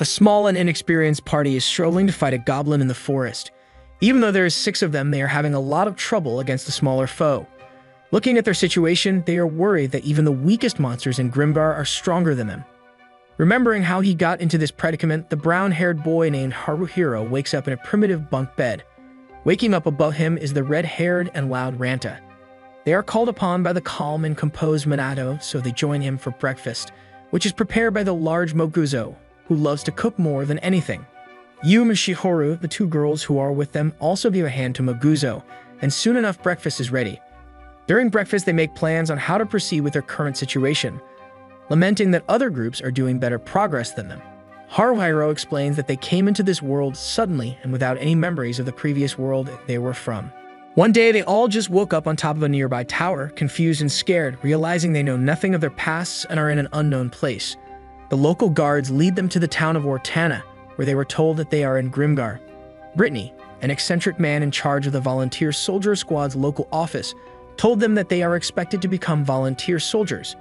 The small and inexperienced party is struggling to fight a goblin in the forest. Even though there is six of them, they are having a lot of trouble against the smaller foe. Looking at their situation, they are worried that even the weakest monsters in Grimgar are stronger than them. Remembering how he got into this predicament, the brown-haired boy named Haruhiro wakes up in a primitive bunk bed. Waking up above him is the red-haired and loud Ranta. They are called upon by the calm and composed Manato, so they join him for breakfast, which is prepared by the large Moguzo, who loves to cook more than anything. Yume and Shihoru, the two girls who are with them, also give a hand to Moguzo, and soon enough breakfast is ready. During breakfast, they make plans on how to proceed with their current situation, lamenting that other groups are doing better progress than them. Haruhiro explains that they came into this world suddenly and without any memories of the previous world they were from. One day, they all just woke up on top of a nearby tower, confused and scared, realizing they know nothing of their pasts and are in an unknown place. The local guards lead them to the town of Alterna, where they were told that they are in Grimgar. Brittany, an eccentric man in charge of the Volunteer Soldier Squad's local office, told them that they are expected to become volunteer soldiers.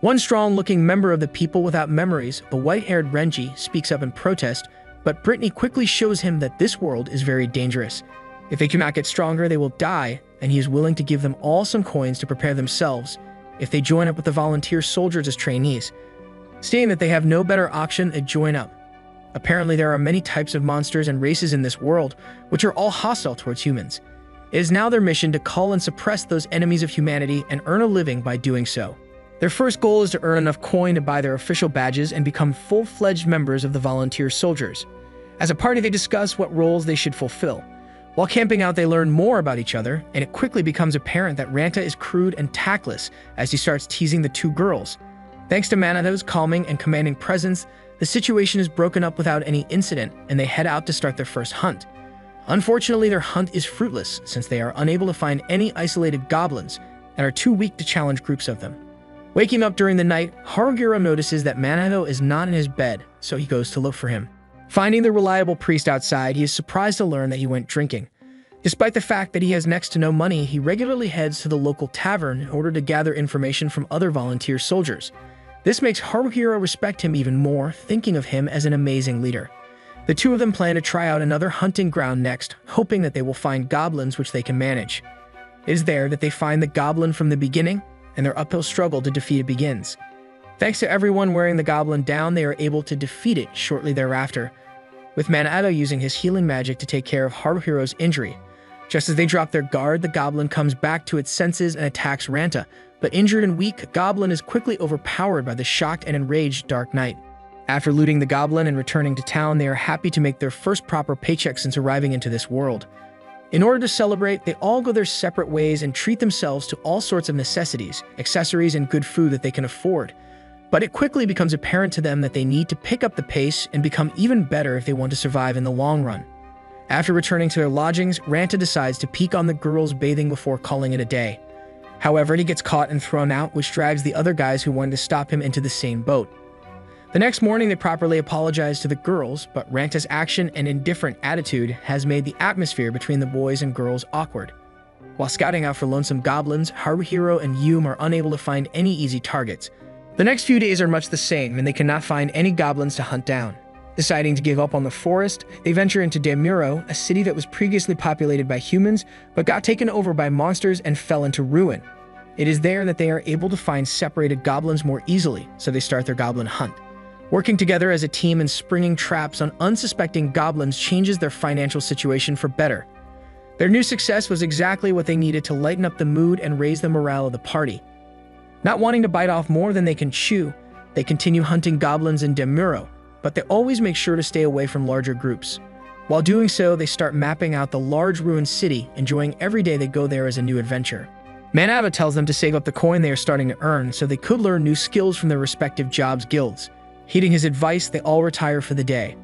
One strong-looking member of the People Without Memories, the white-haired Renji, speaks up in protest, but Brittany quickly shows him that this world is very dangerous. If they cannot get stronger, they will die, and he is willing to give them all some coins to prepare themselves if they join up with the volunteer soldiers as trainees, stating that they have no better option than join up. Apparently, there are many types of monsters and races in this world, which are all hostile towards humans. It is now their mission to call and suppress those enemies of humanity and earn a living by doing so. Their first goal is to earn enough coin to buy their official badges and become full-fledged members of the volunteer soldiers. As a party, they discuss what roles they should fulfill. While camping out, they learn more about each other, and it quickly becomes apparent that Ranta is crude and tactless as he starts teasing the two girls. Thanks to Manato's calming and commanding presence, the situation is broken up without any incident, and they head out to start their first hunt. Unfortunately, their hunt is fruitless since they are unable to find any isolated goblins and are too weak to challenge groups of them. Waking up during the night, Haruhiro notices that Manato is not in his bed, so he goes to look for him. Finding the reliable priest outside, he is surprised to learn that he went drinking. Despite the fact that he has next to no money, he regularly heads to the local tavern in order to gather information from other volunteer soldiers. This makes Haruhiro respect him even more, thinking of him as an amazing leader. The two of them plan to try out another hunting ground next, hoping that they will find goblins which they can manage. It is there that they find the goblin from the beginning and their uphill struggle to defeat it begins. Thanks to everyone wearing the goblin down, they are able to defeat it shortly thereafter, with Manato using his healing magic to take care of Haruhiro's injury. Just as they drop their guard, the goblin comes back to its senses and attacks Ranta, but injured and weak, Goblin is quickly overpowered by the shocked and enraged Dark Knight. After looting the goblin and returning to town, they are happy to make their first proper paycheck since arriving into this world. In order to celebrate, they all go their separate ways and treat themselves to all sorts of necessities, accessories, and good food that they can afford. But it quickly becomes apparent to them that they need to pick up the pace and become even better if they want to survive in the long run. After returning to their lodgings, Ranta decides to peek on the girls bathing before calling it a day. However, he gets caught and thrown out, which drags the other guys who wanted to stop him into the same boat. The next morning, they properly apologize to the girls, but Ranta's action and indifferent attitude has made the atmosphere between the boys and girls awkward. While scouting out for lonesome goblins, Haruhiro and Yume are unable to find any easy targets. The next few days are much the same, and they cannot find any goblins to hunt down. Deciding to give up on the forest, they venture into Damuro, a city that was previously populated by humans, but got taken over by monsters and fell into ruin. It is there that they are able to find separated goblins more easily, so they start their goblin hunt. Working together as a team and springing traps on unsuspecting goblins changes their financial situation for better. Their new success was exactly what they needed to lighten up the mood and raise the morale of the party. Not wanting to bite off more than they can chew, they continue hunting goblins in Damuro, but they always make sure to stay away from larger groups. While doing so, they start mapping out the large ruined city, enjoying every day they go there as a new adventure. Manato tells them to save up the coin they are starting to earn so they could learn new skills from their respective jobs guilds. Heeding his advice, they all retire for the day.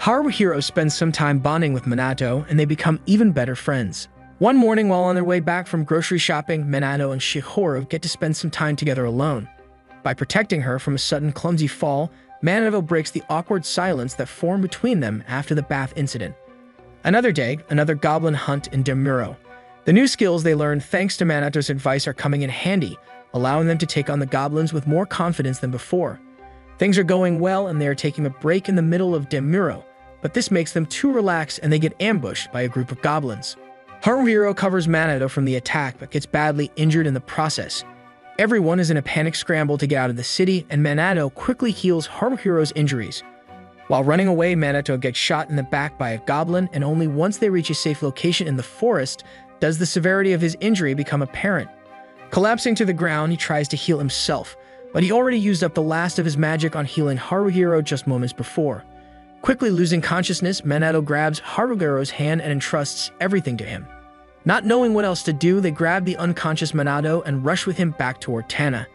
Haruhiro spends some time bonding with Manato, and they become even better friends. One morning, while on their way back from grocery shopping, Manato and Shihoru get to spend some time together alone. By protecting her from a sudden clumsy fall, Manato breaks the awkward silence that formed between them after the bath incident. Another day, another goblin hunt in Damuro. The new skills they learned thanks to Manato's advice are coming in handy, allowing them to take on the goblins with more confidence than before. Things are going well and they are taking a break in the middle of Damuro, but this makes them too relaxed and they get ambushed by a group of goblins. Haruhiro covers Manato from the attack but gets badly injured in the process. Everyone is in a panic scramble to get out of the city, and Manato quickly heals Haruhiro's injuries. While running away, Manato gets shot in the back by a goblin, and only once they reach a safe location in the forest does the severity of his injury become apparent. Collapsing to the ground, he tries to heal himself, but he already used up the last of his magic on healing Haruhiro just moments before. Quickly losing consciousness, Manato grabs Haruhiro's hand and entrusts everything to him. Not knowing what else to do, they grab the unconscious Manato and rush with him back toward Tana.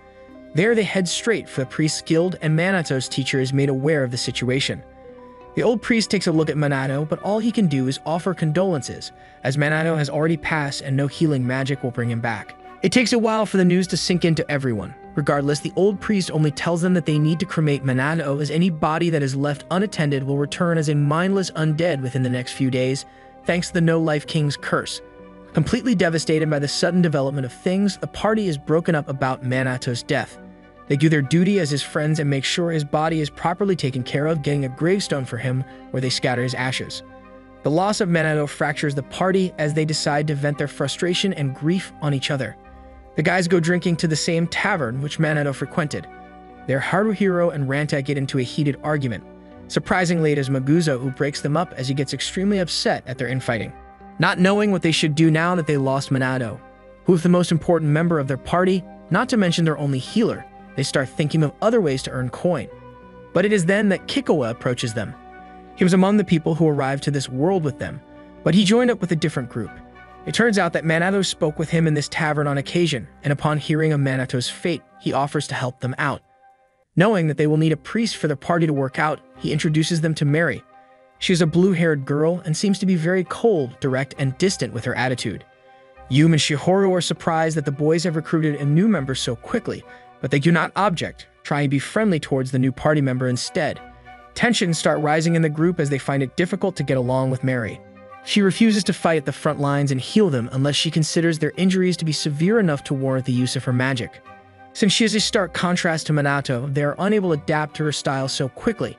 There they head straight for the priest's guild and Manato's teacher is made aware of the situation. The old priest takes a look at Manato, but all he can do is offer condolences, as Manato has already passed and no healing magic will bring him back. It takes a while for the news to sink into everyone. Regardless, the old priest only tells them that they need to cremate Manato, as any body that is left unattended will return as a mindless undead within the next few days, thanks to the No Life King's curse. Completely devastated by the sudden development of things, the party is broken up about Manato's death. They do their duty as his friends and make sure his body is properly taken care of, getting a gravestone for him where they scatter his ashes. The loss of Manato fractures the party as they decide to vent their frustration and grief on each other. The guys go drinking to the same tavern which Manato frequented. Their Haruhiro and Ranta get into a heated argument. Surprisingly, it is Moguzo who breaks them up as he gets extremely upset at their infighting not knowing what they should do now that they lost Manato, who is the most important member of their party, not to mention their only healer. They start thinking of other ways to earn coin. But it is then that Kikkawa approaches them. He was among the people who arrived to this world with them, but he joined up with a different group. It turns out that Manato spoke with him in this tavern on occasion, and upon hearing of Manato's fate, he offers to help them out. Knowing that they will need a priest for their party to work out, he introduces them to Mary, she is a blue-haired girl and seems to be very cold, direct, and distant with her attitude. Yume and Shihoru are surprised that the boys have recruited a new member so quickly, but they do not object, try and be friendly towards the new party member instead. Tensions start rising in the group as they find it difficult to get along with Mary. She refuses to fight at the front lines and heal them unless she considers their injuries to be severe enough to warrant the use of her magic. Since she is a stark contrast to Manato, they are unable to adapt to her style so quickly,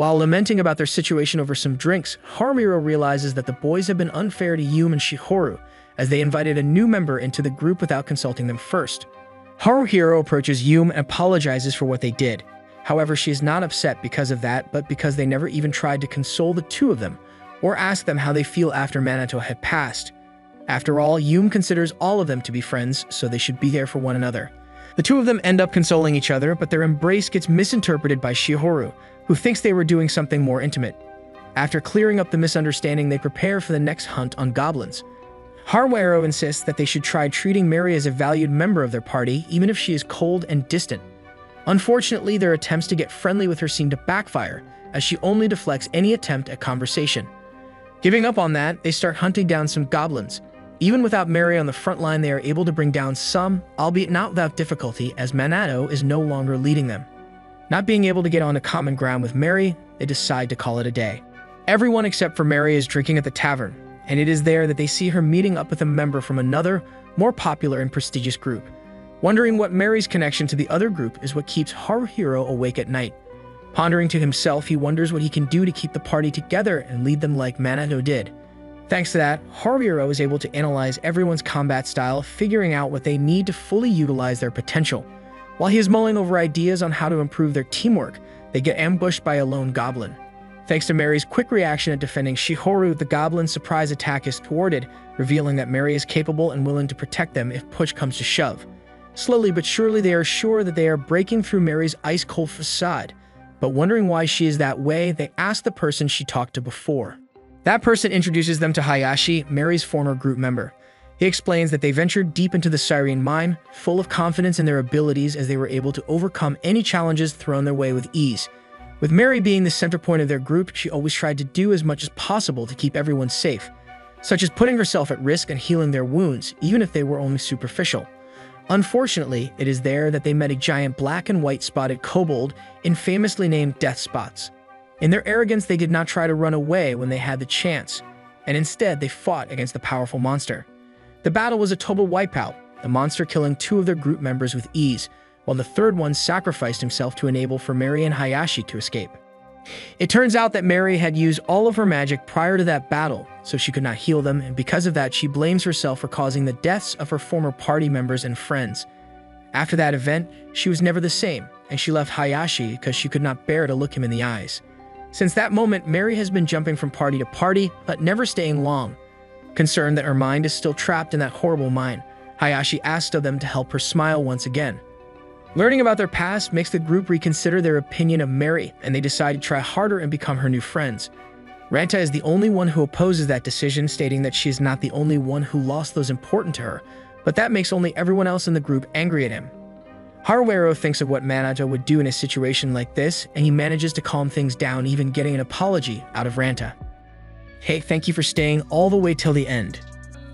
while lamenting about their situation over some drinks, Haruhiro realizes that the boys have been unfair to Yume and Shihoru, as they invited a new member into the group without consulting them first. Haruhiro approaches Yume and apologizes for what they did. However, she is not upset because of that, but because they never even tried to console the two of them, or ask them how they feel after Manato had passed. After all, Yume considers all of them to be friends, so they should be there for one another. The two of them end up consoling each other, but their embrace gets misinterpreted by Shihoru, who thinks they were doing something more intimate. After clearing up the misunderstanding, they prepare for the next hunt on goblins. Haruhiro insists that they should try treating Mary as a valued member of their party, even if she is cold and distant. Unfortunately, their attempts to get friendly with her seem to backfire, as she only deflects any attempt at conversation. Giving up on that, they start hunting down some goblins. Even without Mary on the front line, they are able to bring down some, albeit not without difficulty, as Manato is no longer leading them. Not being able to get on onto common ground with Mary, they decide to call it a day. Everyone except for Mary is drinking at the tavern, and it is there that they see her meeting up with a member from another, more popular and prestigious group. Wondering what Mary's connection to the other group is what keeps Haruhiro awake at night. Pondering to himself, he wonders what he can do to keep the party together and lead them like Manato did. Thanks to that, Haruhiro is able to analyze everyone's combat style, figuring out what they need to fully utilize their potential. While he is mulling over ideas on how to improve their teamwork, they get ambushed by a lone goblin. Thanks to Mary's quick reaction at defending Shihoru, the goblin's surprise attack is thwarted, revealing that Mary is capable and willing to protect them if push comes to shove. Slowly but surely, they are sure that they are breaking through Mary's ice-cold facade. But wondering why she is that way, they ask the person she talked to before. That person introduces them to Hayashi, Mary's former group member. He explains that they ventured deep into the Sirene mine, full of confidence in their abilities as they were able to overcome any challenges thrown their way with ease. With Mary being the center point of their group, she always tried to do as much as possible to keep everyone safe, such as putting herself at risk and healing their wounds, even if they were only superficial. Unfortunately, it is there that they met a giant black and white spotted kobold, infamously named Death Spots. In their arrogance, they did not try to run away when they had the chance, and instead they fought against the powerful monster. The battle was a total wipeout, the monster killing two of their group members with ease, while the third one sacrificed himself to enable for Mary and Hayashi to escape. It turns out that Mary had used all of her magic prior to that battle, so she could not heal them, and because of that, she blames herself for causing the deaths of her former party members and friends. After that event, she was never the same, and she left Hayashi because she could not bear to look him in the eyes. Since that moment, Mary has been jumping from party to party, but never staying long. Concerned that her mind is still trapped in that horrible mine, Hayashi asked of them to help her smile once again. Learning about their past makes the group reconsider their opinion of Mary, and they decide to try harder and become her new friends. Ranta is the only one who opposes that decision, stating that she is not the only one who lost those important to her, but that makes only everyone else in the group angry at him. Haruhiro thinks of what Manato would do in a situation like this, and he manages to calm things down, even getting an apology out of Ranta. Hey, thank you for staying all the way till the end.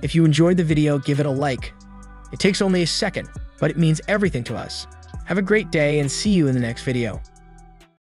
If you enjoyed the video, give it a like. It takes only a second, but it means everything to us. Have a great day and see you in the next video.